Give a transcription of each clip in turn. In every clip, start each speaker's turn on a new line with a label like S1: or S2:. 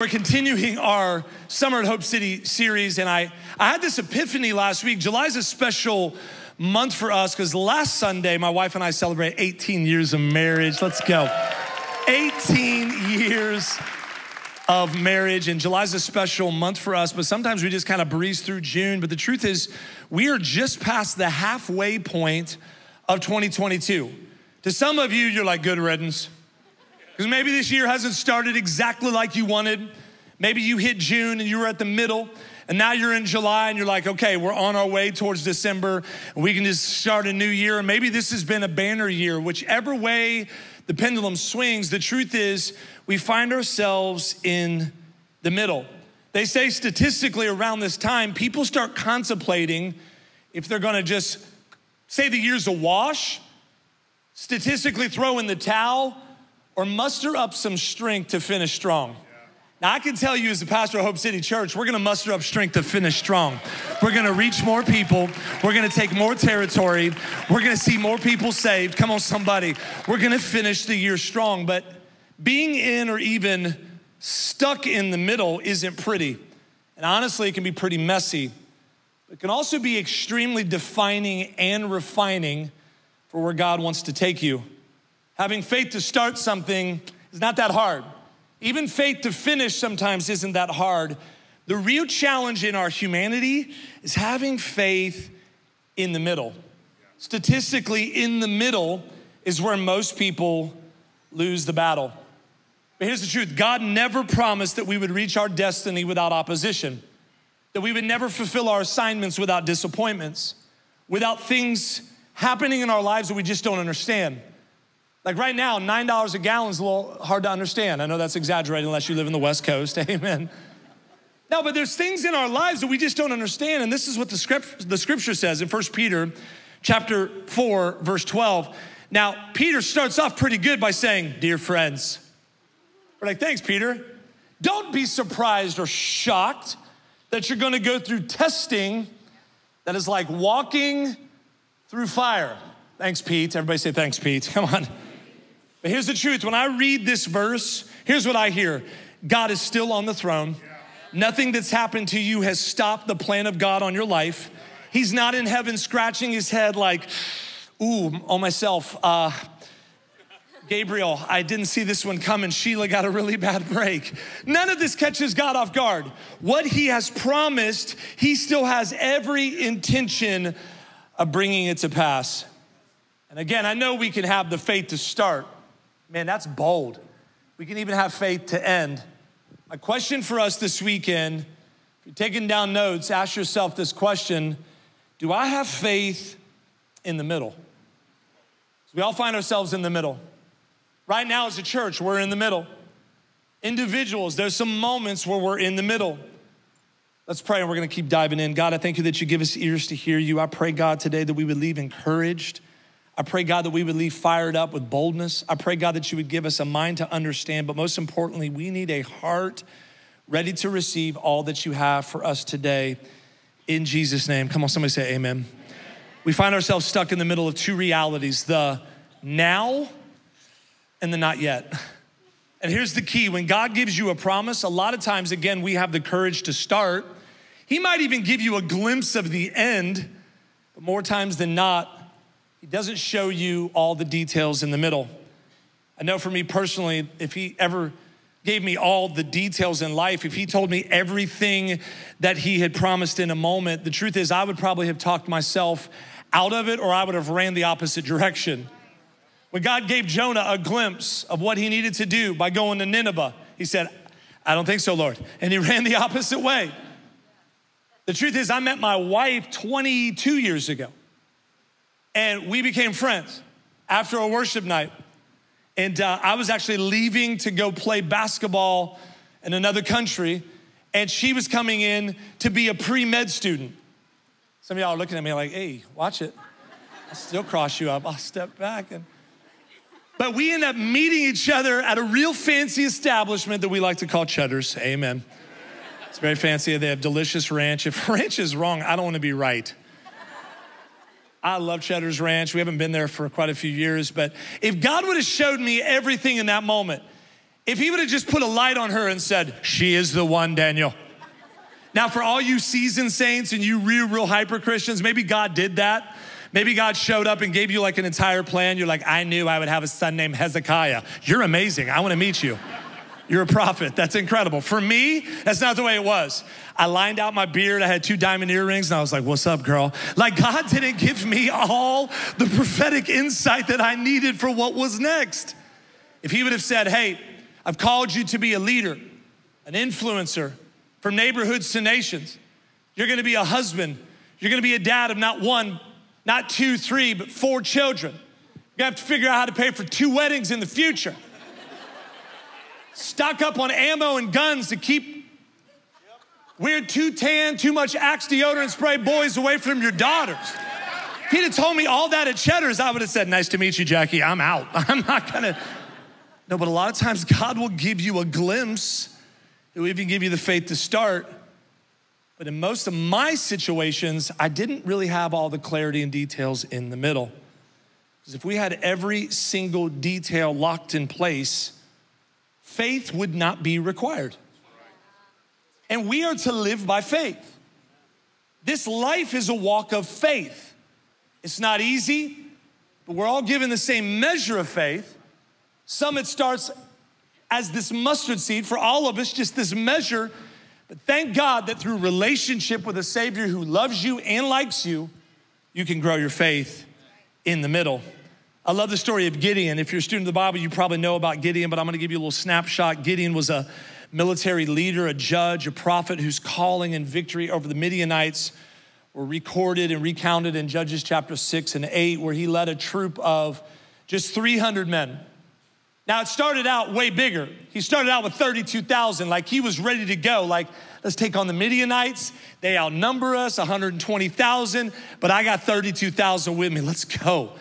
S1: We're continuing our Summer at Hope City series, and I, I had this epiphany last week. July's a special month for us because last Sunday, my wife and I celebrate 18 years of marriage. Let's go. 18 years of marriage, and July's a special month for us, but sometimes we just kind of breeze through June. But the truth is, we are just past the halfway point of 2022. To some of you, you're like, good riddance. Because maybe this year hasn't started exactly like you wanted. Maybe you hit June and you were at the middle, and now you're in July and you're like, okay, we're on our way towards December. We can just start a new year. Maybe this has been a banner year. Whichever way the pendulum swings, the truth is we find ourselves in the middle. They say statistically around this time, people start contemplating if they're gonna just say the year's a wash, statistically throw in the towel, or muster up some strength to finish strong. Now, I can tell you as a pastor of Hope City Church, we're gonna muster up strength to finish strong. We're gonna reach more people. We're gonna take more territory. We're gonna see more people saved. Come on, somebody. We're gonna finish the year strong. But being in or even stuck in the middle isn't pretty. And honestly, it can be pretty messy. It can also be extremely defining and refining for where God wants to take you. Having faith to start something is not that hard. Even faith to finish sometimes isn't that hard. The real challenge in our humanity is having faith in the middle. Statistically, in the middle is where most people lose the battle. But here's the truth God never promised that we would reach our destiny without opposition, that we would never fulfill our assignments without disappointments, without things happening in our lives that we just don't understand. Like right now, $9 a gallon is a little hard to understand. I know that's exaggerated unless you live in the West Coast. Amen. No, but there's things in our lives that we just don't understand. And this is what the, script, the scripture says in 1 Peter chapter 4, verse 12. Now, Peter starts off pretty good by saying, Dear friends. We're like, thanks, Peter. Don't be surprised or shocked that you're gonna go through testing that is like walking through fire. Thanks, Pete. Everybody say thanks, Pete. Come on. But here's the truth when I read this verse, here's what I hear God is still on the throne. Nothing that's happened to you has stopped the plan of God on your life. He's not in heaven scratching his head like, ooh, on myself. Uh, Gabriel, I didn't see this one coming. Sheila got a really bad break. None of this catches God off guard. What he has promised, he still has every intention of bringing it to pass. And again, I know we can have the faith to start, Man, that's bold. We can even have faith to end. My question for us this weekend, if you're taking down notes, ask yourself this question Do I have faith in the middle? So we all find ourselves in the middle. Right now, as a church, we're in the middle. Individuals, there's some moments where we're in the middle. Let's pray and we're gonna keep diving in. God, I thank you that you give us ears to hear you. I pray, God, today that we would leave encouraged I pray, God, that we would leave fired up with boldness. I pray, God, that you would give us a mind to understand, but most importantly, we need a heart ready to receive all that you have for us today. In Jesus' name. Come on, somebody say amen. We find ourselves stuck in the middle of two realities the now and the not yet. And here's the key when God gives you a promise, a lot of times, again, we have the courage to start. He might even give you a glimpse of the end, but more times than not, he doesn't show you all the details in the middle. I know for me personally, if he ever gave me all the details in life, if he told me everything that he had promised in a moment, the truth is, I would probably have talked myself out of it or I would have ran the opposite direction. When God gave Jonah a glimpse of what he needed to do by going to Nineveh, he said, I don't think so, Lord. And he ran the opposite way. The truth is, I met my wife 22 years ago. And we became friends after a worship night. And uh, I was actually leaving to go play basketball in another country, and she was coming in to be a pre med student. Some of y'all are looking at me like, hey, watch it. I'll still cross you up. I'll step back. And, but we end up meeting each other at a real fancy establishment that we like to call Cheddar's. Amen. It's very fancy. They have delicious ranch. If ranch is wrong, I don't want to be right. I love Cheddar's Ranch. We haven't been there for quite a few years, but if God would have showed me everything in that moment, If he would have just put a light on her and said, She is the one, Daniel. Now, for all you seasoned saints and you real, real hyper Christians, maybe God did that. Maybe God showed up and gave you like an entire plan. You're like, I knew I would have a son named Hezekiah. You're amazing. I want to meet you. You're a prophet. That's incredible. For me, that's not the way it was. I lined out my beard. I had two diamond earrings, and I was like, What's up, girl? Like, God didn't give me all the prophetic insight that I needed for what was next. If He would have said, Hey, I've called you to be a leader, an influencer from neighborhoods to nations, you're gonna be a husband, you're gonna be a dad of not one, not two, three, but four children. You're gonna have to figure out how to pay for two weddings in the future stock up on ammo and guns to keep weird too tan, too much Axe deodorant spray boys away from your daughters. If he'd have told me all that at Cheddar's, I would have said, Nice to meet you, Jackie. I'm out. I'm not gonna. No, but a lot of times God will give you a glimpse, He'll even give you the faith to start. But in most of my situations, I didn't really have all the clarity and details in the middle. Because if we had every single detail locked in place, faith would not be required. And we are to live by faith. This life is a walk of faith. It's not easy, but we're all given the same measure of faith. Some it starts as this mustard seed for all of us, just this measure. But thank God that through relationship with a Savior who loves you and likes you, you can grow your faith in the middle. I love the story of Gideon. If you're a student of the Bible, you probably know about Gideon, but I'm gonna give you a little snapshot. Gideon was a military leader, a judge, a prophet whose calling and victory over the Midianites were recorded and recounted in Judges chapter 6 and 8, where he led a troop of just 300 men. Now, it started out way bigger. He started out with 32,000, like he was ready to go. Like, let's take on the Midianites. They outnumber us, 120,000, but I got 32,000 with me. Let's go.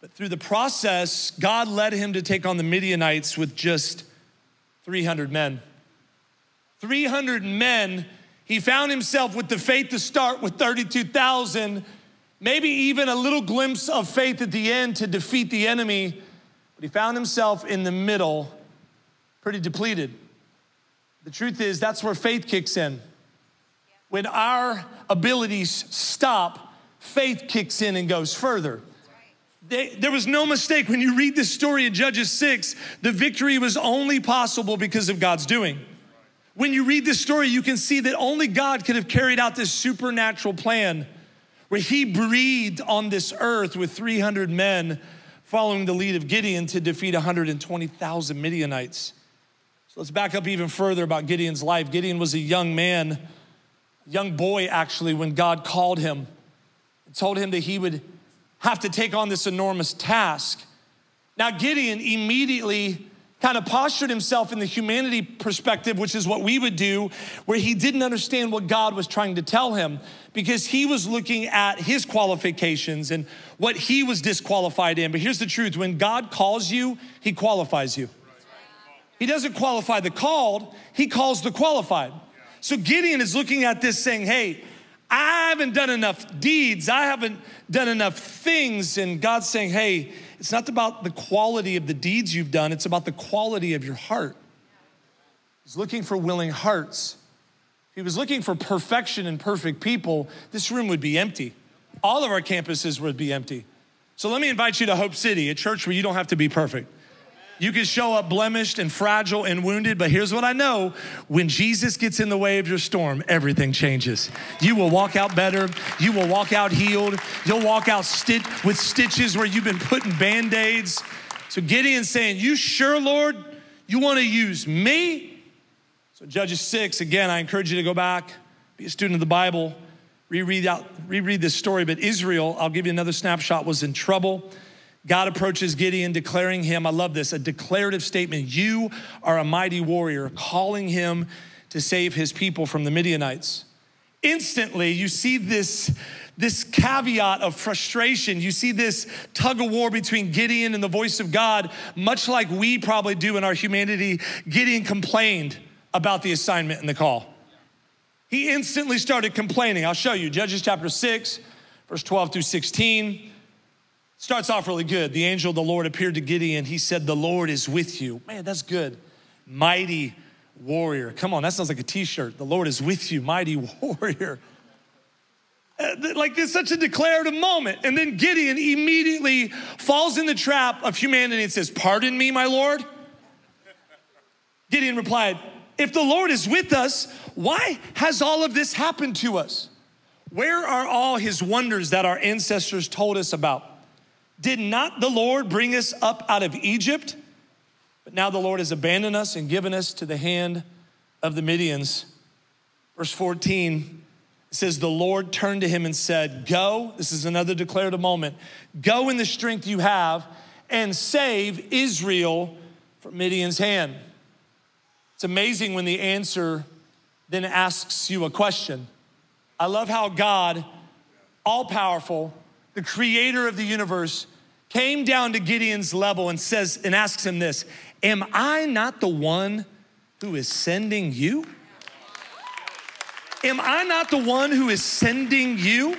S1: But through the process, God led him to take on the Midianites with just 300 men. 300 men, he found himself with the faith to start with 32,000, maybe even a little glimpse of faith at the end to defeat the enemy. But he found himself in the middle, pretty depleted. The truth is, that's where faith kicks in. When our abilities stop, faith kicks in and goes further. They, there was no mistake when you read this story in Judges 6, the victory was only possible because of God's doing. When you read this story, you can see that only God could have carried out this supernatural plan where he breathed on this earth with 300 men following the lead of Gideon to defeat 120,000 Midianites. So let's back up even further about Gideon's life. Gideon was a young man, young boy actually, when God called him and told him that he would have to take on this enormous task. Now, Gideon immediately kind of postured himself in the humanity perspective, which is what we would do, where he didn't understand what God was trying to tell him because he was looking at his qualifications and what he was disqualified in. But here's the truth when God calls you, he qualifies you. He doesn't qualify the called, he calls the qualified. So Gideon is looking at this saying, hey, I haven't done enough deeds. I haven't done enough things. And God's saying, hey, it's not about the quality of the deeds you've done, it's about the quality of your heart. He's looking for willing hearts. If he was looking for perfection and perfect people, this room would be empty. All of our campuses would be empty. So let me invite you to Hope City, a church where you don't have to be perfect. You can show up blemished and fragile and wounded, but here's what I know when Jesus gets in the way of your storm, everything changes. You will walk out better. You will walk out healed. You'll walk out with stitches where you've been putting band aids. So Gideon's saying, You sure, Lord, you want to use me? So, Judges 6, again, I encourage you to go back, be a student of the Bible, reread, out, reread this story. But Israel, I'll give you another snapshot, was in trouble. God approaches Gideon, declaring him, I love this, a declarative statement. You are a mighty warrior, calling him to save his people from the Midianites. Instantly, you see this, this caveat of frustration. You see this tug of war between Gideon and the voice of God, much like we probably do in our humanity. Gideon complained about the assignment and the call. He instantly started complaining. I'll show you Judges chapter 6, verse 12 through 16. Starts off really good. The angel of the Lord appeared to Gideon. He said, The Lord is with you. Man, that's good. Mighty warrior. Come on, that sounds like a t shirt. The Lord is with you, mighty warrior. Like it's such a declarative moment. And then Gideon immediately falls in the trap of humanity and says, Pardon me, my Lord. Gideon replied, If the Lord is with us, why has all of this happened to us? Where are all his wonders that our ancestors told us about? Did not the Lord bring us up out of Egypt? But now the Lord has abandoned us and given us to the hand of the Midians. Verse 14 says, The Lord turned to him and said, Go, this is another declarative moment, go in the strength you have and save Israel from Midian's hand. It's amazing when the answer then asks you a question. I love how God, all powerful, the creator of the universe, came down to Gideon's level and says and asks him this Am I not the one who is sending you? Am I not the one who is sending you?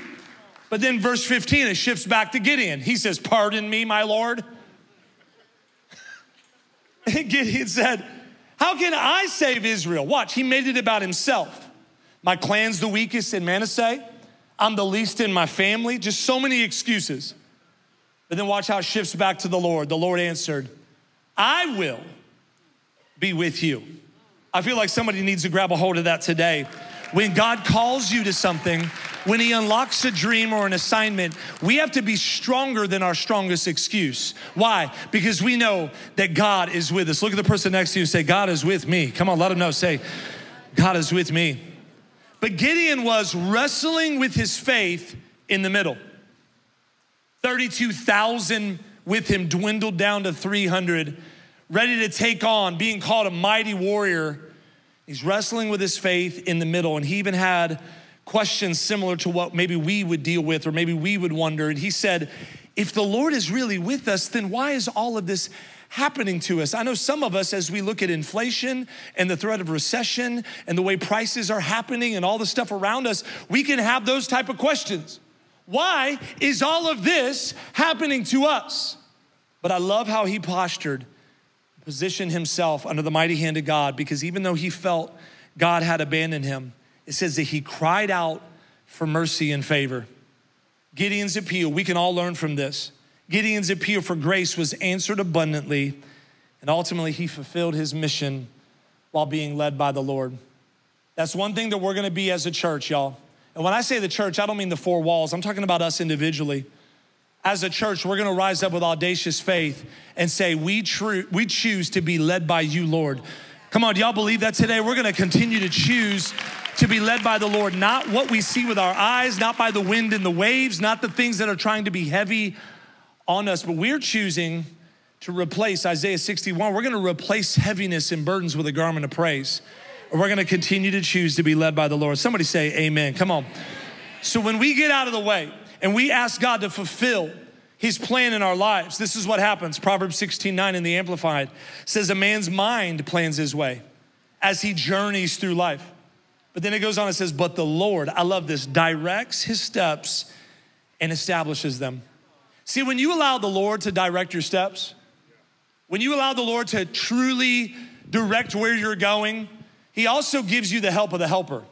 S1: But then, verse 15, it shifts back to Gideon. He says, Pardon me, my Lord. And Gideon said, How can I save Israel? Watch, he made it about himself. My clan's the weakest in Manasseh. I'm the least in my family, just so many excuses. But then watch how it shifts back to the Lord. The Lord answered, I will be with you. I feel like somebody needs to grab a hold of that today. When God calls you to something, when He unlocks a dream or an assignment, we have to be stronger than our strongest excuse. Why? Because we know that God is with us. Look at the person next to you and say, God is with me. Come on, let them know. Say, God is with me. But Gideon was wrestling with his faith in the middle. 32,000 with him dwindled down to 300, ready to take on, being called a mighty warrior. He's wrestling with his faith in the middle, and he even had questions similar to what maybe we would deal with or maybe we would wonder. And he said, If the Lord is really with us, then why is all of this happening to us. I know some of us, as we look at inflation and the threat of recession and the way prices are happening and all the stuff around us, we can have those type of questions. Why is all of this happening to us? But I love how he postured, positioned himself under the mighty hand of God, because even though he felt God had abandoned him, it says that he cried out for mercy and favor. Gideon's appeal, we can all learn from this. Gideon's appeal for grace was answered abundantly, and ultimately he fulfilled his mission while being led by the Lord. That's one thing that we're gonna be as a church, y'all. And when I say the church, I don't mean the four walls, I'm talking about us individually. As a church, we're gonna rise up with audacious faith and say, We, we choose to be led by you, Lord. Come on, do y'all believe that today? We're gonna continue to choose to be led by the Lord, not what we see with our eyes, not by the wind and the waves, not the things that are trying to be heavy on us, but we're choosing to replace Isaiah 61. We're going to replace heaviness and burdens with a garment of praise. We're going to continue to choose to be led by the Lord. Somebody say amen. Come on. So when we get out of the way and we ask God to fulfill his plan in our lives, this is what happens. Proverbs 16, 9 in the Amplified says, A man's mind plans his way as he journeys through life. But then it goes on, and says, But the Lord, I love this, directs his steps and establishes them. See, when you allow the Lord to direct your steps, when you allow the Lord to truly direct where you're going, He also gives you the help of the helper.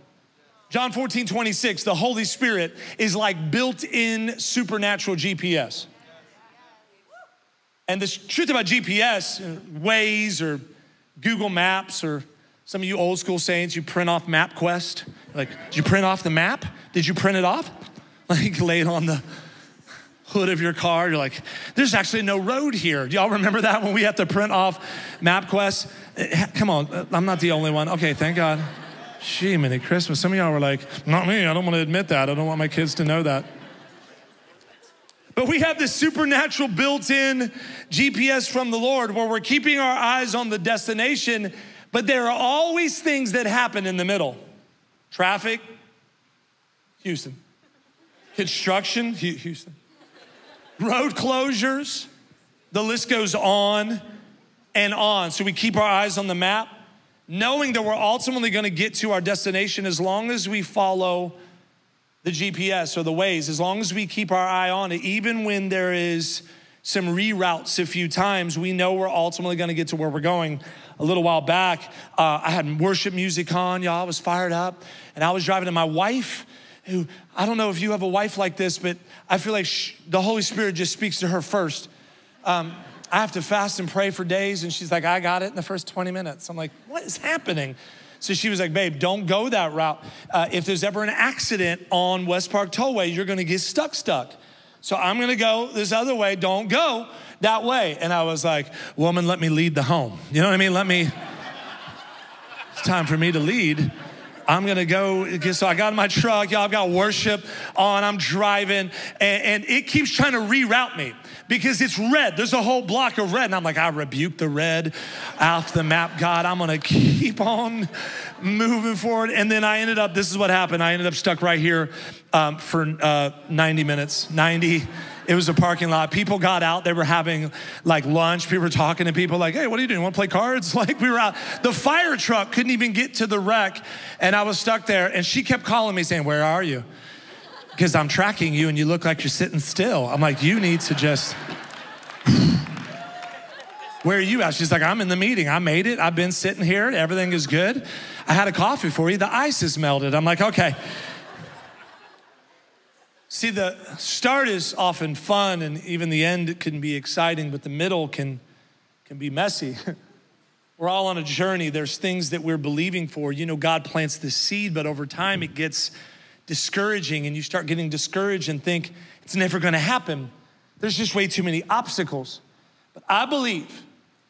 S1: John 14, 26, the Holy Spirit is like built in supernatural GPS. And the truth about GPS, uh, Waze or Google Maps, or some of you old school saints, you print off MapQuest. Like, did you print off the map? Did you print it off? Like, lay it on the hood of your car. You're like, there's actually no road here. Do y'all remember that when we had to print off MapQuest? Eh, come on, I'm not the only one. Okay, thank God. Gee, mini Christmas. Some of y'all were like, not me. I don't want to admit that. I don't want my kids to know that. But we have this supernatural built in GPS from the Lord where we're keeping our eyes on the destination, but there are always things that happen in the middle traffic, Houston. Construction, Houston road closures, the list goes on and on. So we keep our eyes on the map, knowing that we're ultimately going to get to our destination as long as we follow the GPS or the Waze, as long as we keep our eye on it, even when there is some reroutes a few times, we know we're ultimately going to get to where we're going. A little while back, uh, I had worship music on, y'all. I was fired up, and I was driving, and my wife, who I don't know if you have a wife like this, but I feel like the Holy Spirit just speaks to her first. Um, I have to fast and pray for days, and she's like, I got it in the first 20 minutes. I'm like, what is happening? So she was like, babe, don't go that route. Uh, if there's ever an accident on Westpark Tollway, you're gonna get stuck, stuck. So I'm gonna go this other way, don't go that way. And I was like, woman, let me lead the home. You know what I mean? Let me, it's time for me to lead. I'm gonna go. So I got in my truck, y'all. I've got worship on. I'm driving, and, and, it keeps trying to reroute me because it's red. There's a whole block of red, and I'm like, I rebuke the red off the map, God. I'm gonna keep on moving forward. And then I ended up. This is what happened. I ended up stuck right here um, for uh, 90 minutes. 90 it was a parking lot. People got out. They were having like lunch. People were talking to people like, hey, what are you doing? Want to play cards? Like we were out. The fire truck couldn't even get to the wreck. And I was stuck there. And she kept calling me saying, where are you? Because I'm tracking you and you look like you're sitting still. I'm like, you need to just. Where are you at? She's like, I'm in the meeting. I made it. I've been sitting here. Everything is good. I had a coffee for you. The ice is melted. I'm like, okay. See, the start is often fun, and even the end can be exciting, but the middle can, can be messy. we're all on a journey. There's things that we're believing for. You know, God plants the seed, but over time it gets discouraging, and you start getting discouraged and think it's never gonna happen. There's just way too many obstacles. But I believe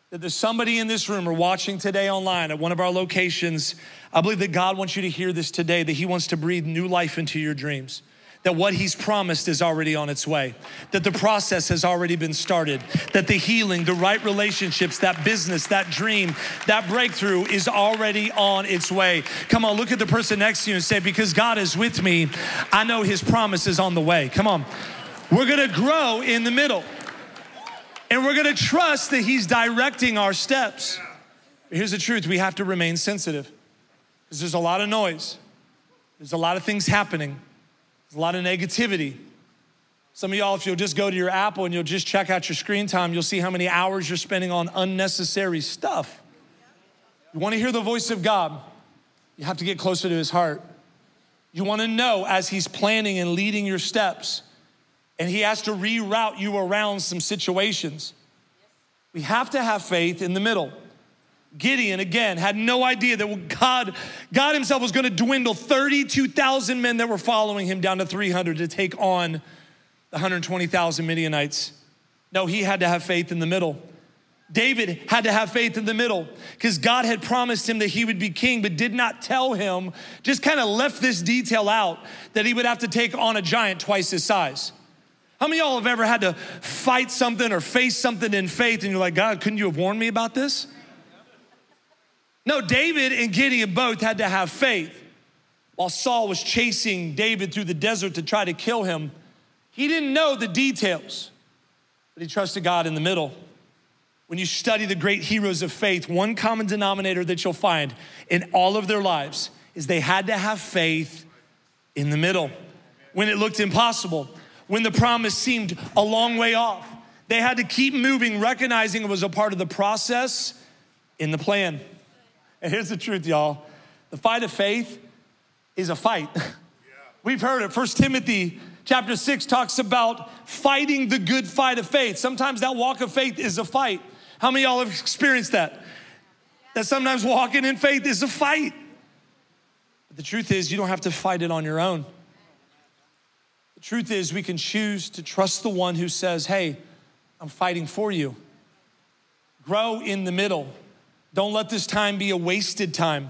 S1: that there's somebody in this room or watching today online at one of our locations. I believe that God wants you to hear this today, that He wants to breathe new life into your dreams that what he's promised is already on its way, that the process has already been started, that the healing, the right relationships, that business, that dream, that breakthrough is already on its way. Come on, look at the person next to you and say, Because God is with me, I know his promise is on the way. Come on. We're gonna grow in the middle, and we're gonna trust that he's directing our steps. Here's the truth we have to remain sensitive because there's a lot of noise, there's a lot of things happening. There's a lot of negativity. Some of y'all, if you'll just go to your Apple and you'll just check out your screen time, you'll see how many hours you're spending on unnecessary stuff. You want to hear the voice of God, you have to get closer to his heart. You want to know as he's planning and leading your steps, and he has to reroute you around some situations. We have to have faith in the middle. Gideon, again, had no idea that God, God himself was going to dwindle 32,000 men that were following him down to 300 to take on the 120,000 Midianites. No, he had to have faith in the middle. David had to have faith in the middle because God had promised him that he would be king, but did not tell him, just kind of left this detail out that he would have to take on a giant twice his size. How many of y'all have ever had to fight something or face something in faith and you're like, God, couldn't you have warned me about this? No, David and Gideon both had to have faith. While Saul was chasing David through the desert to try to kill him, he didn't know the details, but he trusted God in the middle. When you study the great heroes of faith, one common denominator that you'll find in all of their lives is they had to have faith in the middle. When it looked impossible, when the promise seemed a long way off, they had to keep moving, recognizing it was a part of the process in the plan. And here's the truth, y'all the fight of faith is a fight. Yeah. We've heard it. First Timothy chapter 6 talks about fighting the good fight of faith. Sometimes that walk of faith is a fight. How many y'all have experienced that? That sometimes walking in faith is a fight. But the truth is, you don't have to fight it on your own. The truth is, we can choose to trust the one who says, Hey, I'm fighting for you. Grow in the middle. Don't let this time be a wasted time.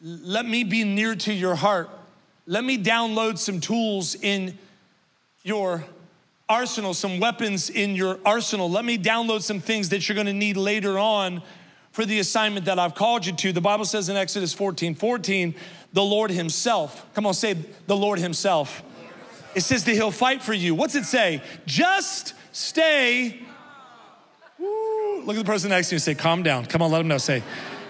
S1: Let me be near to your heart. Let me download some tools in your arsenal, some weapons in your arsenal. Let me download some things that you're gonna need later on for the assignment that I've called you to. The Bible says in Exodus 14 14, the Lord Himself, come on, say the Lord Himself. It says that He'll fight for you. What's it say? Just stay Look at the person next to you and say, calm down. Come on, let them know. Say,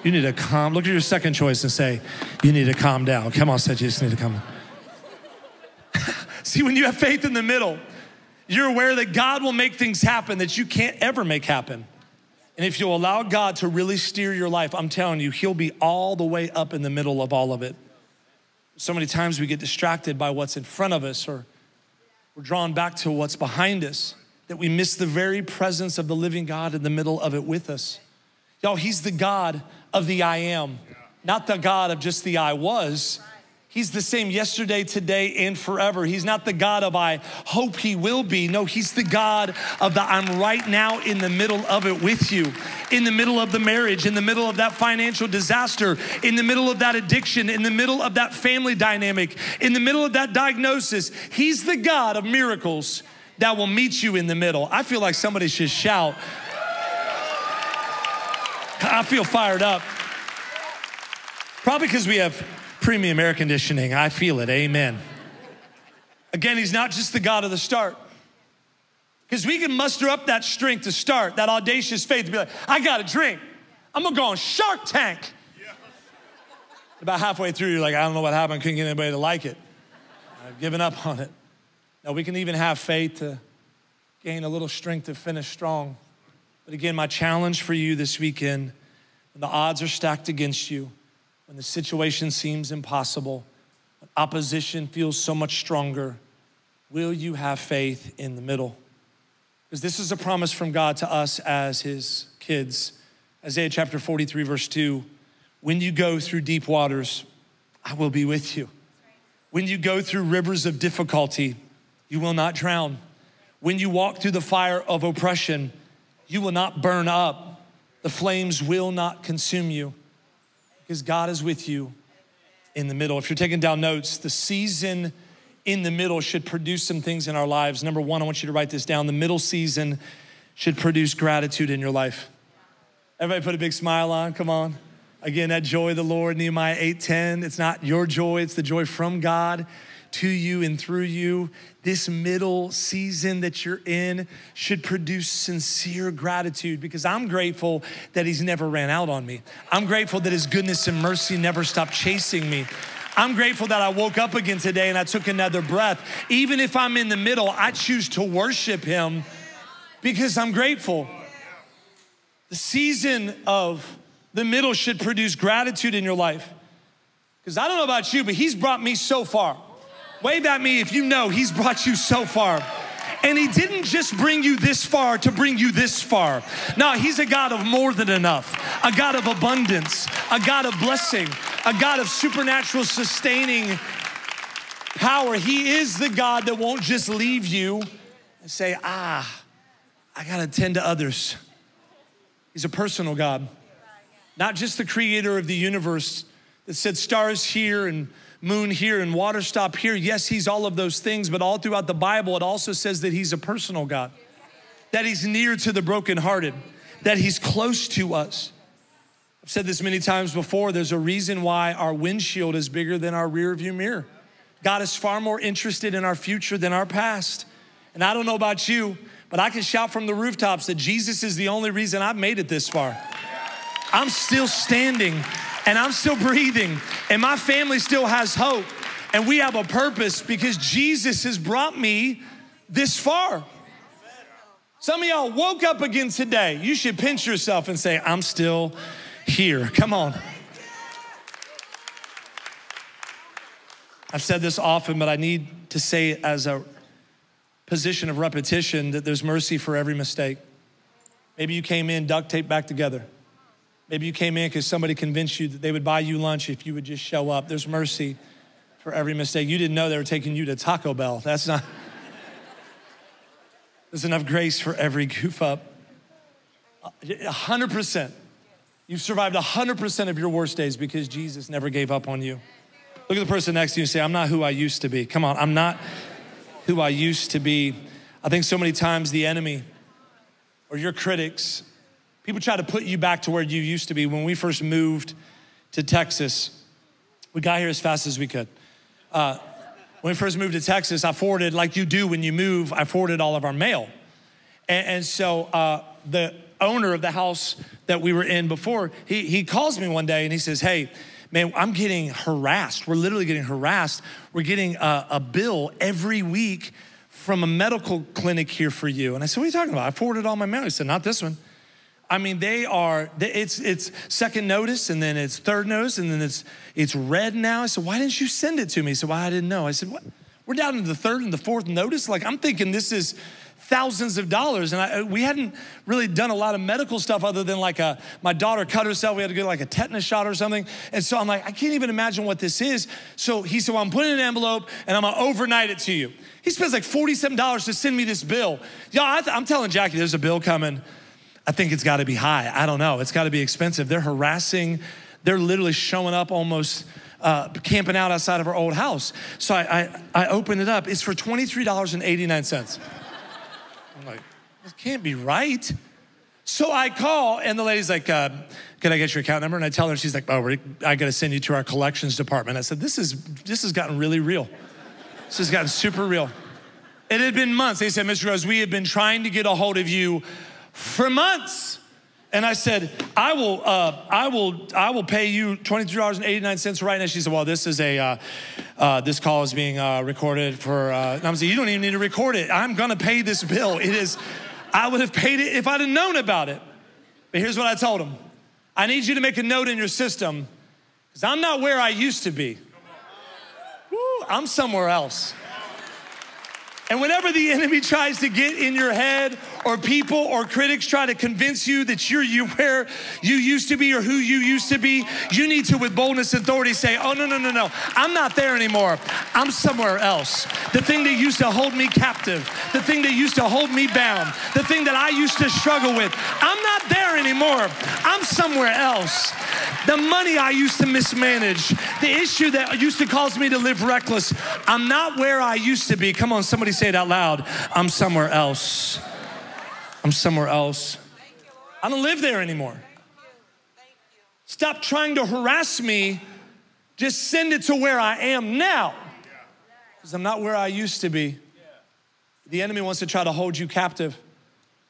S1: you need to calm. Look at your second choice and say, you need to calm down. Come on, say, you just need to calm. See, when you have faith in the middle, you're aware that God will make things happen that you can't ever make happen. And if you allow God to really steer your life, I'm telling you, He'll be all the way up in the middle of all of it. So many times we get distracted by what's in front of us or we're drawn back to what's behind us that we miss the very presence of the living God in the middle of it with us. Y'all, He's the God of the I am, not the God of just the I was. He's the same yesterday, today, and forever. He's not the God of I hope he will be. No, he's the God of the I'm right now in the middle of it with you, in the middle of the marriage, in the middle of that financial disaster, in the middle of that addiction, in the middle of that family dynamic, in the middle of that diagnosis. He's the God of miracles that will meet you in the middle. I feel like somebody should shout. I feel fired up. Probably because we have premium air conditioning. I feel it. Amen. Again, he's not just the God of the start. Because we can muster up that strength to start, that audacious faith to be like, I got a drink. I'm gonna go on Shark Tank. About halfway through, you're like, I don't know what happened. Couldn't get anybody to like it. I've given up on it. Now, we can even have faith to gain a little strength to finish strong. But again, my challenge for you this weekend when the odds are stacked against you, when the situation seems impossible, when opposition feels so much stronger, will you have faith in the middle? Because this is a promise from God to us as his kids. Isaiah chapter 43, verse 2 When you go through deep waters, I will be with you. When you go through rivers of difficulty, you will not drown. When you walk through the fire of oppression, you will not burn up. The flames will not consume you because God is with you in the middle. If you're taking down notes, the season in the middle should produce some things in our lives. Number one, I want you to write this down. The middle season should produce gratitude in your life. Everybody put a big smile on, come on. Again, that joy of the Lord, Nehemiah 8:10. It's not your joy, it's the joy from God to you and through you. This middle season that you're in should produce sincere gratitude because I'm grateful that He's never ran out on me. I'm grateful that His goodness and mercy never stopped chasing me. I'm grateful that I woke up again today and I took another breath. Even if I'm in the middle, I choose to worship Him because I'm grateful. The season of the middle should produce gratitude in your life. Because I don't know about you, but He's brought me so far. Wave at me if you know He's brought you so far. And he didn't just bring you this far to bring you this far. No, he's a God of more than enough, a God of abundance, a God of blessing, a God of supernatural sustaining power. He is the God that won't just leave you and say, ah, I got to tend to others. He's a personal God, not just the creator of the universe that said stars here and moon here and water stop here. Yes, he's all of those things, but all throughout the Bible, it also says that he's a personal God, that he's near to the brokenhearted, that he's close to us. I've said this many times before there's a reason why our windshield is bigger than our rearview mirror. God is far more interested in our future than our past. And I don't know about you, but I can shout from the rooftops that Jesus is the only reason I've made it this far. I'm still standing and I'm still breathing, and my family still has hope, and we have a purpose because Jesus has brought me this far. Some of y'all woke up again today. You should pinch yourself and say, I'm still here. Come on. I've said this often, but I need to say it as a position of repetition that there's mercy for every mistake. Maybe you came in duct taped back together. Maybe you came in because somebody convinced you that they would buy you lunch if you would just show up. There's mercy for every mistake. You didn't know they were taking you to Taco Bell. That's not, there's enough grace for every goof up. 100%. You've survived 100% of your worst days because Jesus never gave up on you. Look at the person next to you and say, I'm not who I used to be. Come on, I'm not who I used to be. I think so many times the enemy or your critics People try to put you back to where you used to be. When we first moved to Texas, we got here as fast as we could. Uh, when we first moved to Texas, I forwarded, like you do when you move, I forwarded all of our mail. And, and so uh, the owner of the house that we were in before, he, he calls me one day and he says, Hey, man, I'm getting harassed. We're literally getting harassed. We're getting a, a bill every week from a medical clinic here for you. And I said, What are you talking about? I forwarded all my mail. He said, Not this one. I mean, they are, it's, it's second notice and then it's third notice and then it's, it's red now. I said, Why didn't you send it to me? He said, Well, I didn't know. I said, What? We're down to the third and the fourth notice. Like, I'm thinking this is thousands of dollars. And I, uh, we hadn't really done a lot of medical stuff other than like a, my daughter cut herself. We had to get like a tetanus shot or something. And so I'm like, I can't even imagine what this is. So he said, Well, I'm putting an envelope and I'm gonna overnight it to you. He spends like $47 to send me this bill. Y'all, I am telling Jackie, there's a bill coming. I think it's gotta be high. I don't know. It's gotta be expensive. They're harassing, they're literally showing up almost. Uh, camping out outside of our old house. So I, I, I opened it up. It's for $23.89. I'm like, this can't be right. So I call, and the lady's like, uh, "Can I get your account number?" And I tell her, she's like, "Oh, I got to send you to our collections department." I said, "This is this has gotten really real. This has gotten super real." It had been months. They said, "Mr. Groves, we have been trying to get a hold of you for months." And I said, I will, uh, I will, I will pay you twenty-three dollars and eighty-nine cents right now. She said, Well, this is a, uh, uh, this call is being uh, recorded for. Uh, and I'm saying, You don't even need to record it. I'm gonna pay this bill. It is. I would have paid it if I'd have known about it. But here's what I told him: I need you to make a note in your system because I'm not where I used to be. Woo, I'm somewhere else. And whenever the enemy tries to get in your head, or people or critics try to convince you that you're you where you used to be or who you used to be, you need to, with boldness and authority, say, Oh, no, no, no, no. I'm not there anymore. I'm somewhere else. The thing that used to hold me captive, the thing that used to hold me bound, the thing that I used to struggle with, I'm not there anymore. I'm somewhere else. The money I used to mismanage, the issue that used to cause me to live reckless, I'm not where I used to be. Come on, somebody say it out loud. I'm somewhere else. I'm somewhere else. I don't live there anymore. Stop trying to harass me. Just send it to where I am now. Because I'm not where I used to be. The enemy wants to try to hold you captive.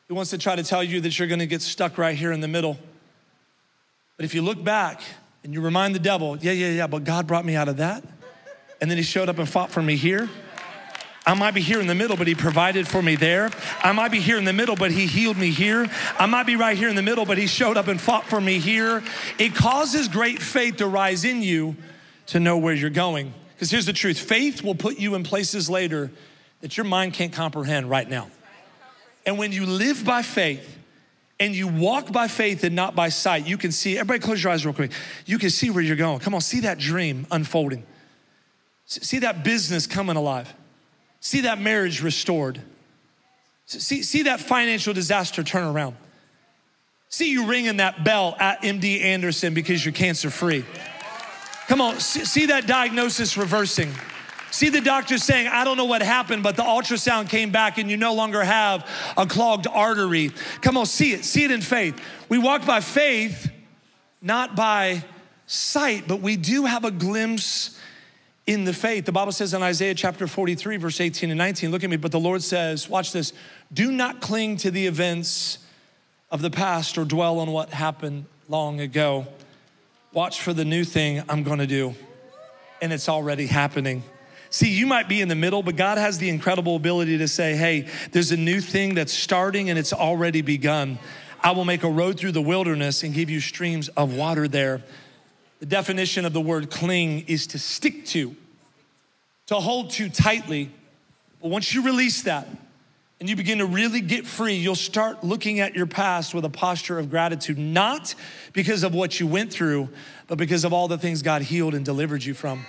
S1: He wants to try to tell you that you're going to get stuck right here in the middle. But if you look back and you remind the devil, yeah, yeah, yeah, but God brought me out of that. And then he showed up and fought for me here. I might be here in the middle, but he provided for me there. I might be here in the middle, but he healed me here. I might be right here in the middle, but he showed up and fought for me here. It causes great faith to rise in you to know where you're going. Because here's the truth faith will put you in places later that your mind can't comprehend right now. And when you live by faith, and you walk by faith and not by sight, you can see, everybody close your eyes real quick. You can see where you're going. Come on, see that dream unfolding. See that business coming alive. See that marriage restored. See, see that financial disaster turn around. See you ringing that bell at MD Anderson because you're cancer free. Come on, see, see that diagnosis reversing. See the doctor saying, I don't know what happened, but the ultrasound came back and you no longer have a clogged artery. Come on, see it, see it in faith. We walk by faith, not by sight, but we do have a glimpse in the faith. The Bible says in Isaiah chapter 43, verse 18 and 19, look at me, but the Lord says, watch this, do not cling to the events of the past or dwell on what happened long ago. Watch for the new thing I'm gonna do, and it's already happening. See, you might be in the middle, but God has the incredible ability to say, hey, there's a new thing that's starting and it's already begun. I will make a road through the wilderness and give you streams of water there. The definition of the word cling is to stick to, to hold to tightly. But once you release that and you begin to really get free, you'll start looking at your past with a posture of gratitude, not because of what you went through, but because of all the things God healed and delivered you from.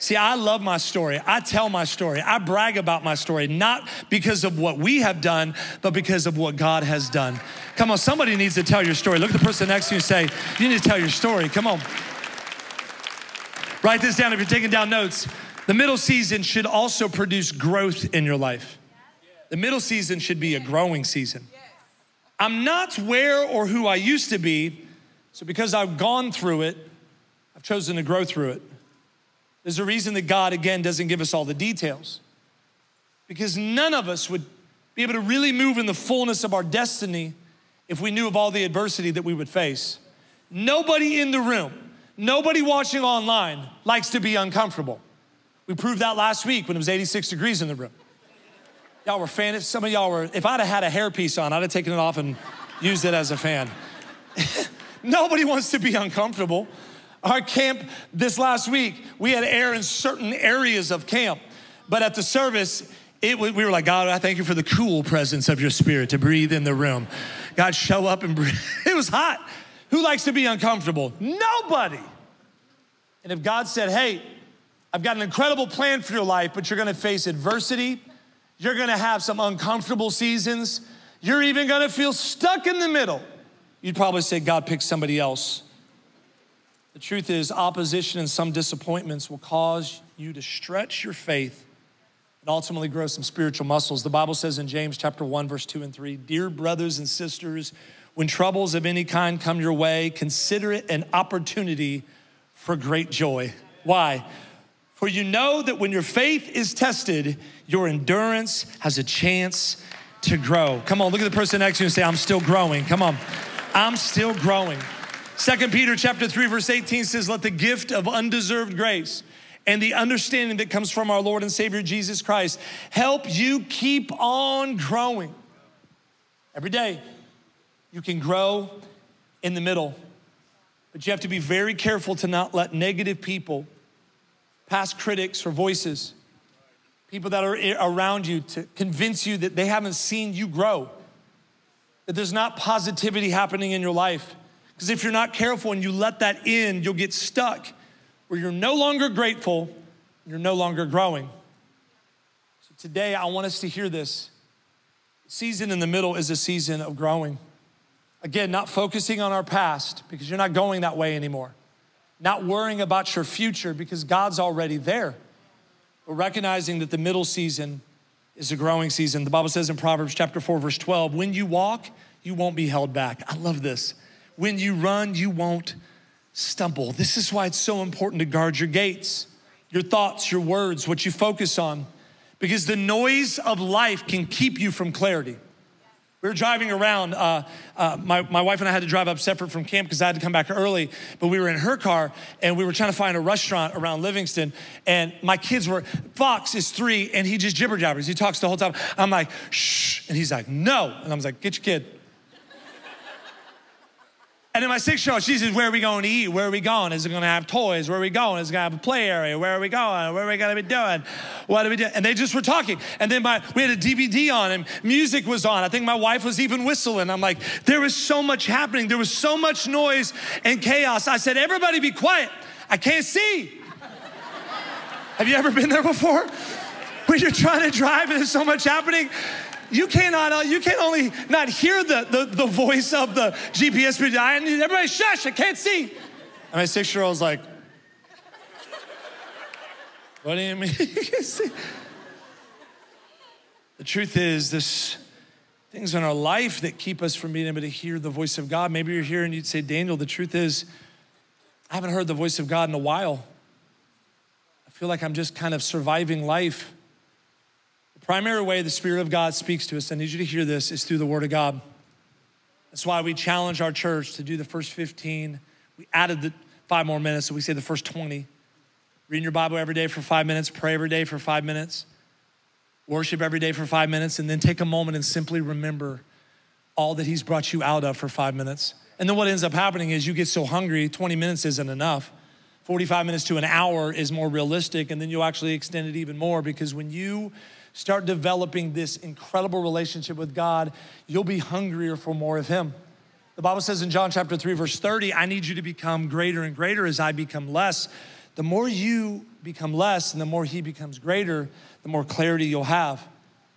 S1: See, I love my story. I tell my story. I brag about my story, not because of what we have done, but because of what God has done. Come on, somebody needs to tell your story. Look at the person next to you and say, You need to tell your story. Come on. Write this down if you're taking down notes. The middle season should also produce growth in your life. The middle season should be a growing season. I'm not where or who I used to be, so because I've gone through it, I've chosen to grow through it. There's a reason that God, again, doesn't give us all the details. Because none of us would be able to really move in the fullness of our destiny if we knew of all the adversity that we would face. Nobody in the room Nobody watching online likes to be uncomfortable. We proved that last week when it was 86 degrees in the room. Y'all were fans. Some of y'all were, if I'd have had a hairpiece on, I'd have taken it off and used it as a fan. Nobody wants to be uncomfortable. Our camp this last week, we had air in certain areas of camp, but at the service, it, we were like, God, I thank you for the cool presence of your spirit to breathe in the room. God, show up and breathe. It was hot. Who likes to be uncomfortable? Nobody. And if God said, hey, I've got an incredible plan for your life, but you're gonna face adversity, you're gonna have some uncomfortable seasons, you're even gonna feel stuck in the middle, you'd probably say, God, pick somebody else. The truth is, opposition and some disappointments will cause you to stretch your faith and ultimately grow some spiritual muscles. The Bible says in James chapter 1 verse 2 and 3, "Dear brothers and sisters, when troubles of any kind come your way, consider it an opportunity for great joy." Why? For you know that when your faith is tested, your endurance has a chance to grow. Come on, look at the person next to you and say, I'm still growing. Come on. I'm still growing. Second Peter chapter 3 verse 18 says, "Let the gift of undeserved grace and the understanding that comes from our Lord and Savior Jesus Christ help you keep on growing." Every day you can grow in the middle. But you have to be very careful to not let negative people, past critics or voices, people that are around you to convince you that they haven't seen you grow, that there's not positivity happening in your life. Because if you're not careful and you let that in, you'll get stuck where you're no longer grateful, you're no longer growing. So today, I want us to hear this. season in the middle is a season of growing. Again, not focusing on our past because you're not going that way anymore. Not worrying about your future because God's already there. But recognizing that the middle season is a growing season. The Bible says in Proverbs chapter 4, verse 12, when you walk, you won't be held back. I love this. When you run, you won't stumble. This is why it's so important to guard your gates, your thoughts, your words, what you focus on, because the noise of life can keep you from clarity. We were driving around. Uh, uh, my, my wife and I had to drive up separate from camp because I had to come back early. But we were in her car and we were trying to find a restaurant around Livingston. And my kids were, Fox is three and he just jibber jabbers. He talks the whole time. I'm like, shh. And he's like, no. And I was like, get your kid. And then my six year old, she says, Where are we going to eat? Where are we going? Is it going to have toys? Where are we going? Is it going to have a play area? Where are we going? What are we going to be doing? What are we doing? And they just were talking. And then my, we had a DVD on and music was on. I think my wife was even whistling. I'm like, There was so much happening. There was so much noise and chaos. I said, Everybody be quiet. I can't see. have you ever been there before? When you're trying to drive and there's so much happening? You cannot, uh, you can only not hear the, the, the voice of the GPS. I need everybody shush, I can't see. And my six year old's like, what do you mean you can't see? The truth is, there's things in our life that keep us from being able to hear the voice of God. Maybe you're here and you'd say, Daniel, the truth is, I haven't heard the voice of God in a while. I feel like I'm just kind of surviving life primary way the Spirit of God speaks to us, I need you to hear this, is through the Word of God. That's why we challenge our church to do the first 15. We added the five more minutes, so we say the first 20. Reading your Bible every day for five minutes, pray every day for five minutes, worship every day for five minutes, and then take a moment and simply remember all that He's brought you out of for five minutes. And then what ends up happening is you get so hungry, 20 minutes isn't enough. 45 minutes to an hour is more realistic, and then you'll actually extend it even more because when you start developing this incredible relationship with God, you'll be hungrier for more of Him. The Bible says in John chapter 3, verse 30, I need you to become greater and greater as I become less. The more you become less and the more He becomes greater, the more clarity you'll have.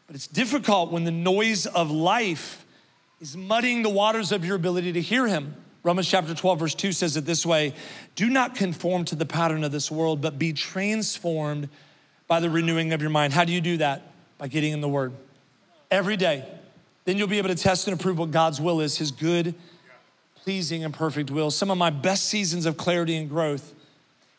S1: But it's difficult when the noise of life is muddying the waters of your ability to hear Him. Romans chapter 12, verse 2 says it this way Do not conform to the pattern of this world, but be transformed by the renewing of your mind. How do you do that? By getting in the Word every day. Then you'll be able to test and approve what God's will is, His good, pleasing, and perfect will. Some of my best seasons of clarity and growth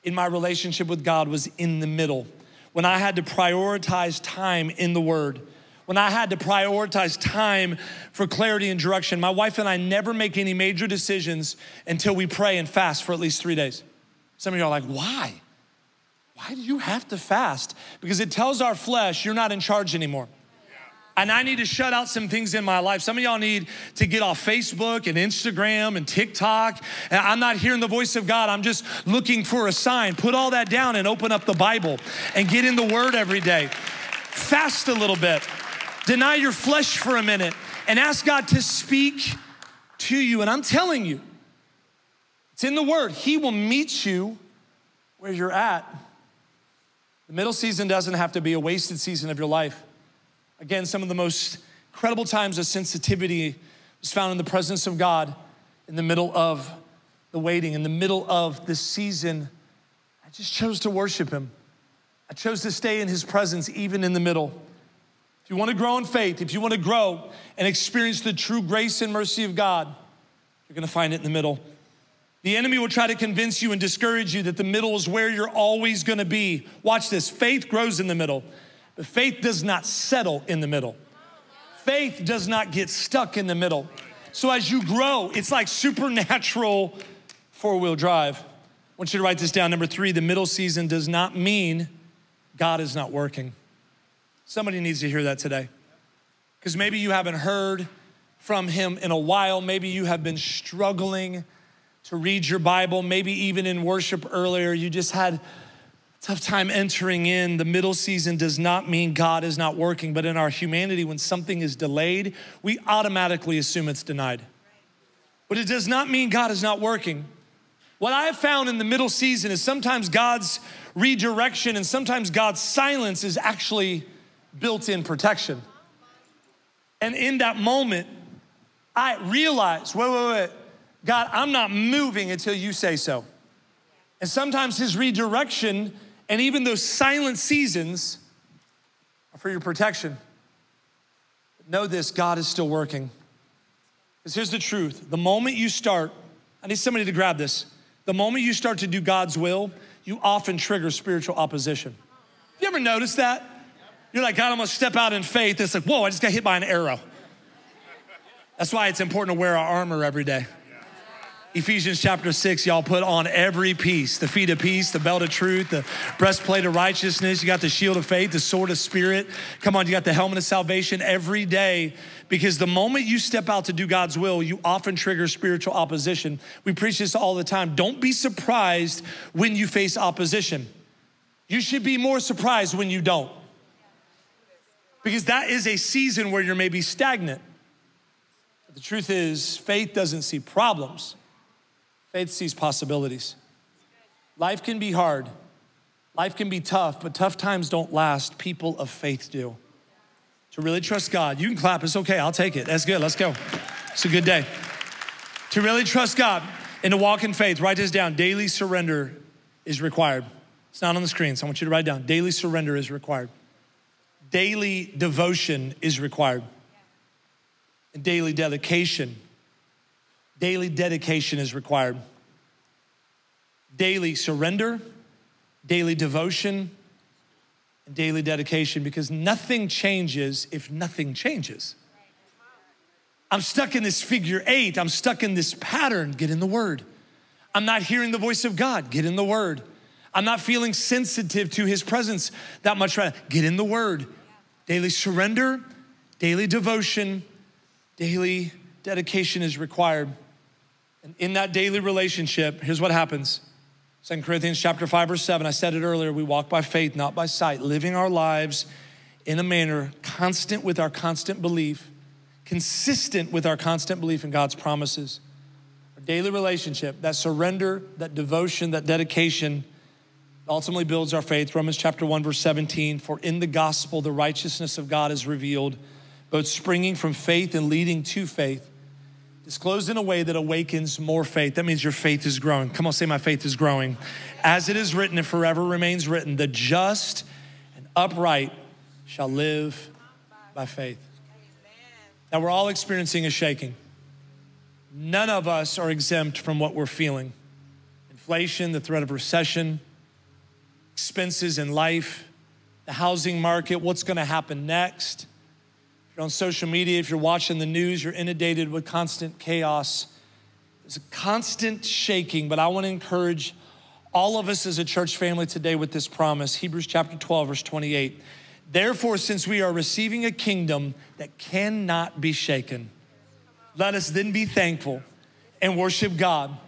S1: in my relationship with God was in the middle when I had to prioritize time in the Word. When I had to prioritize time for clarity and direction, my wife and I never make any major decisions until we pray and fast for at least three days. Some of you are like, why? Why do you have to fast? Because it tells our flesh you're not in charge anymore. And I need to shut out some things in my life. Some of y'all need to get off Facebook and Instagram and TikTok. And I'm not hearing the voice of God. I'm just looking for a sign. Put all that down and open up the Bible and get in the Word every day. Fast a little bit. Deny your flesh for a minute and ask God to speak to you. And I'm telling you, it's in the Word. He will meet you where you're at. The middle season doesn't have to be a wasted season of your life. Again, some of the most incredible times of sensitivity was found in the presence of God in the middle of the waiting, in the middle of the season. I just chose to worship Him. I chose to stay in His presence even in the middle. If you want to grow in faith, if you want to grow and experience the true grace and mercy of God, you're going to find it in the middle. The enemy will try to convince you and discourage you that the middle is where you're always going to be. Watch this faith grows in the middle. But faith does not settle in the middle. Faith does not get stuck in the middle. So as you grow, it's like supernatural four wheel drive. I want you to write this down. Number three, the middle season does not mean God is not working. Somebody needs to hear that today. Because maybe you haven't heard from Him in a while. Maybe you have been struggling to read your Bible. Maybe even in worship earlier, you just had tough time entering in. The middle season does not mean God is not working, but in our humanity, when something is delayed, we automatically assume it's denied. But it does not mean God is not working. What I have found in the middle season is sometimes God's redirection and sometimes God's silence is actually built in protection. And in that moment, I realize wait, wait, wait, God, I'm not moving until you say so. And sometimes his redirection and even those silent seasons are for your protection. But know this God is still working. Because here's the truth the moment you start, I need somebody to grab this. The moment you start to do God's will, you often trigger spiritual opposition. You ever notice that? You're like, God, I'm gonna step out in faith. It's like, whoa, I just got hit by an arrow. That's why it's important to wear our armor every day. Ephesians chapter 6, y'all put on every piece the feet of peace, the belt of truth, the breastplate of righteousness. You got the shield of faith, the sword of spirit. Come on, you got the helmet of salvation every day because the moment you step out to do God's will, you often trigger spiritual opposition. We preach this all the time. Don't be surprised when you face opposition. You should be more surprised when you don't because that is a season where you're maybe stagnant. But the truth is, faith doesn't see problems Faith sees possibilities. Life can be hard, life can be tough, but tough times don't last. People of faith do. To really trust God, you can clap, it's okay, I'll take it. That's good, let's go. It's a good day. To really trust God and to walk in faith, write this down daily surrender is required. It's not on the screen, so I want you to write down daily surrender is required. Daily devotion is required. And daily dedication daily dedication is required. Daily surrender, daily devotion, and daily dedication because nothing changes if nothing changes. I'm stuck in this figure eight, I'm stuck in this pattern. Get in the word. I'm not hearing the voice of God. Get in the word. I'm not feeling sensitive to his presence that much. Right Get in the word. Daily surrender, daily devotion, daily dedication is required. And in that daily relationship, here's what happens. 2 Corinthians chapter 5, verse 7, I said it earlier, we walk by faith, not by sight, living our lives in a manner constant with our constant belief, consistent with our constant belief in God's promises. Our daily relationship, that surrender, that devotion, that dedication ultimately builds our faith. Romans chapter 1, verse 17, for in the gospel the righteousness of God is revealed, both springing from faith and leading to faith disclosed in a way that awakens more faith. That means your faith is growing. Come on, say, My faith is growing. As it is written, it forever remains written, the just and upright shall live by faith. Now, we're all experiencing a shaking. None of us are exempt from what we're feeling inflation, the threat of recession, expenses in life, the housing market, what's gonna happen next you're on social media, if you're watching the news, you're inundated with constant chaos. There's a constant shaking, but I want to encourage all of us as a church family today with this promise Hebrews chapter 12, verse 28. Therefore, since we are receiving a kingdom that cannot be shaken, let us then be thankful and worship God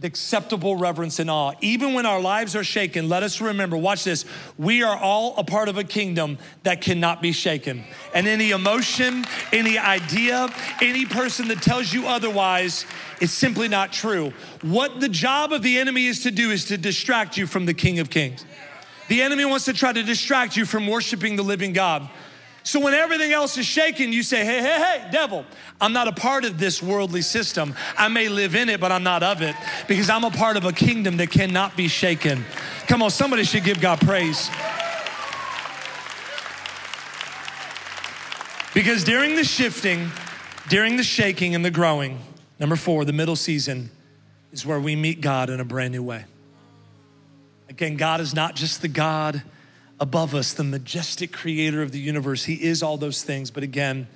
S1: with acceptable reverence and awe. Even when our lives are shaken, let us remember, watch this, we are all a part of a kingdom that cannot be shaken. And any emotion, any idea, any person that tells you otherwise is simply not true. What the job of the enemy is to do is to distract you from the King of Kings. The enemy wants to try to distract you from worshiping the living God. So when everything else is shaking, you say, hey, hey, hey, devil, I'm not a part of this worldly system. I may live in it, but I'm not of it because I'm a part of a kingdom that cannot be shaken. Come on, somebody should give God praise. Because during the shifting, during the shaking and the growing, number four, the middle season is where we meet God in a brand new way. Again, God is not just the God above us, the majestic creator of the universe. He is all those things, but again,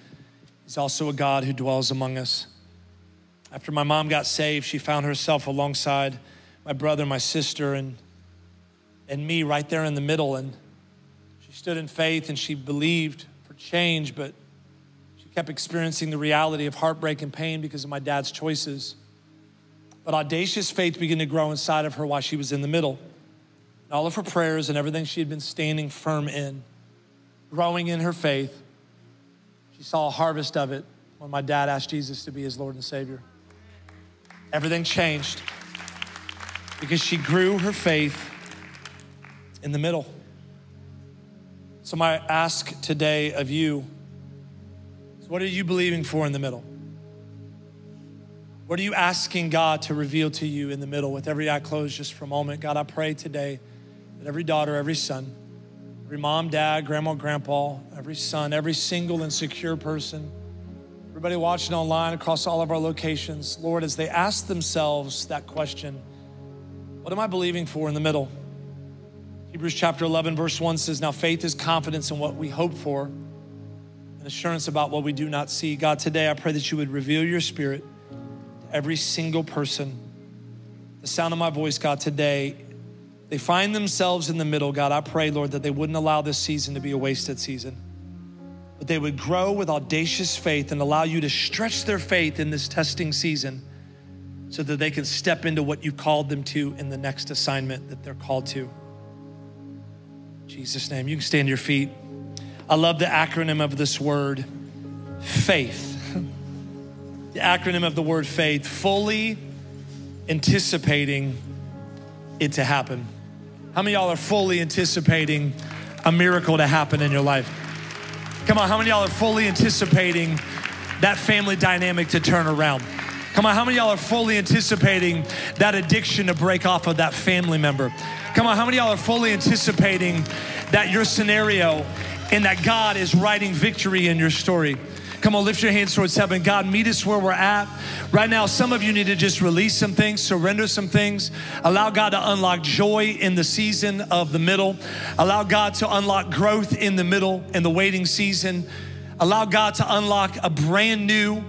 S1: He's also a God who dwells among us. After my mom got saved, she found herself alongside my brother, my sister, and, and me right there in the middle. And she stood in faith and she believed for change, but she kept experiencing the reality of heartbreak and pain because of my dad's choices. But audacious faith began to grow inside of her while she was in the middle all of her prayers and everything she had been standing firm in, growing in her faith, she saw a harvest of it when my dad asked Jesus to be his Lord and Savior. Everything changed because she grew her faith in the middle. So, my ask today of you is what are you believing for in the middle? What are you asking God to reveal to you in the middle? With every eye closed, just for a moment, God, I pray today that every daughter, every son, every mom, dad, grandma, grandpa, every son, every single and secure person, everybody watching online across all of our locations, Lord, as they ask themselves that question, what am I believing for in the middle? Hebrews chapter 11, verse 1 says, Now faith is confidence in what we hope for and assurance about what we do not see. God, today I pray that you would reveal your spirit to every single person. The sound of my voice, God, today they find themselves in the middle, God, I pray, Lord, that they wouldn't allow this season to be a wasted season, but they would grow with audacious faith and allow you to stretch their faith in this testing season so that they can step into what you called them to in the next assignment that they're called to. In Jesus' name, you can stand your feet. I love the acronym of this word, faith. the acronym of the word faith, fully anticipating it to happen. How many y'all are fully anticipating a miracle to happen in your life? Come on, how many y'all are fully anticipating that family dynamic to turn around? Come on, how many y'all are fully anticipating that addiction to break off of that family member? Come on, how many y'all are fully anticipating that your scenario and that God is writing victory in your story? Come on, lift your hands towards heaven. God, meet us where we're at. Right now, some of you need to just release some things, surrender some things, allow God to unlock joy in the season of the middle, allow God to unlock growth in the middle in the waiting season, allow God to unlock a brand new,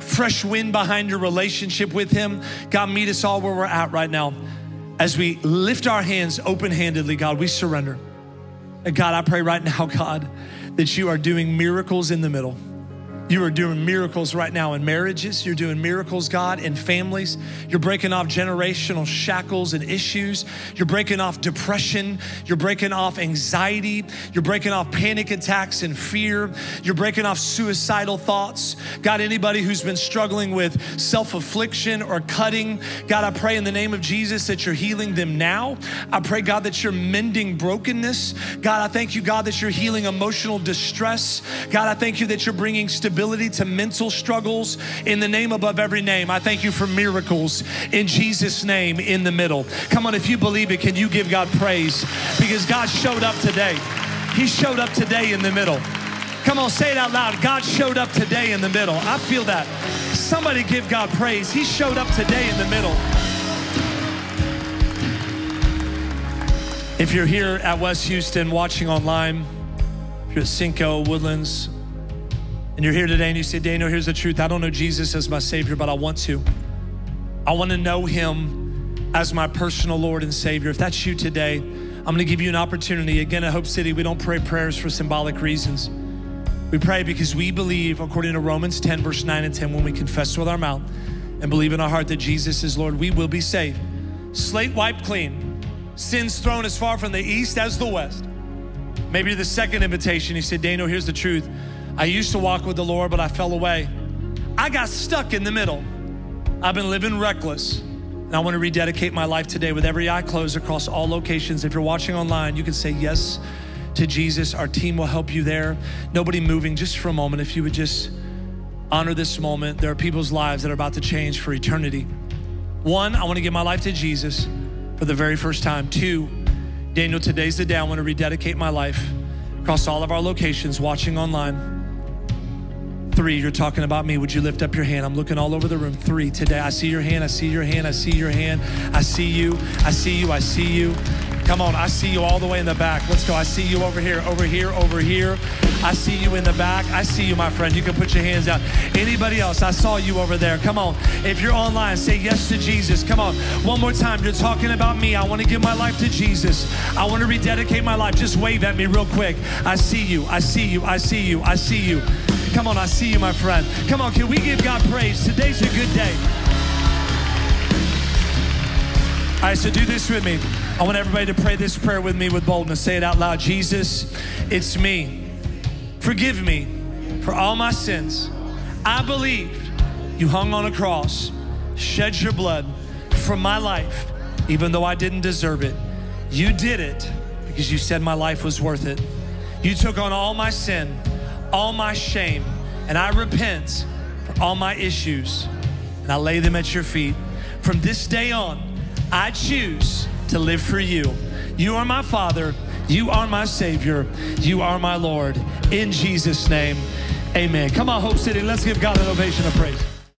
S1: fresh wind behind your relationship with Him. God, meet us all where we're at right now. As we lift our hands open handedly, God, we surrender. And God, I pray right now, God, that you are doing miracles in the middle. You are doing miracles right now in marriages. You're doing miracles, God, in families. You're breaking off generational shackles and issues. You're breaking off depression. You're breaking off anxiety. You're breaking off panic attacks and fear. You're breaking off suicidal thoughts. God, anybody who's been struggling with self affliction or cutting, God, I pray in the name of Jesus that you're healing them now. I pray, God, that you're mending brokenness. God, I thank you, God, that you're healing emotional distress. God, I thank you that you're bringing stability ability to mental struggles in the name above every name. I thank you for miracles in Jesus' name in the middle. Come on, if you believe it, can you give God praise? Because God showed up today. He showed up today in the middle. Come on, say it out loud. God showed up today in the middle. I feel that. Somebody give God praise. He showed up today in the middle. If you're here at West Houston watching online, if you're at Cinco, Woodlands, and you're here today and you say, Daniel, here's the truth. I don't know Jesus as my Savior, but I want to. I want to know Him as my personal Lord and Savior. If that's you today, I'm gonna give you an opportunity. Again, at Hope City, we don't pray prayers for symbolic reasons. We pray because we believe, according to Romans 10, verse 9 and 10, when we confess with our mouth and believe in our heart that Jesus is Lord, we will be saved. Slate wiped clean, sins thrown as far from the east as the west. Maybe the second invitation, he said, Daniel, here's the truth. I used to walk with the Lord, but I fell away. I got stuck in the middle. I've been living reckless. And I want to rededicate my life today with every eye closed across all locations. If you're watching online, you can say yes to Jesus. Our team will help you there. Nobody moving, just for a moment, if you would just honor this moment. There are people's lives that are about to change for eternity. One, I want to give my life to Jesus for the very first time. Two, Daniel, today's the day I want to rededicate my life across all of our locations, watching online. Three, you're talking about me. Would you lift up your hand? I'm looking all over the room. Three, today, I see your hand. I see your hand. I see your hand. I see you. I see you. I see you. Come on, I see you all the way in the back. Let's go. I see you over here, over here, over here. I see you in the back. I see you, my friend. You can put your hands out. Anybody else? I saw you over there. Come on. If you're online, say yes to Jesus. Come on. One more time. You're talking about me. I want to give my life to Jesus. I want to rededicate my life. Just wave at me real quick. I see you. I see you. I see you. I see you. Come on, I see you, my friend. Come on, can we give God praise? Today's a good day. All right, so do this with me. I want everybody to pray this prayer with me with boldness. Say it out loud Jesus, it's me. Forgive me for all my sins. I believe you hung on a cross, shed your blood for my life, even though I didn't deserve it. You did it because you said my life was worth it. You took on all my sin all my shame and I repent for all my issues and I lay them at your feet. From this day on, I choose to live for you. You are my Father. You are my Savior. You are my Lord. In Jesus' name, amen. Come on, Hope City, let's give God an ovation of praise.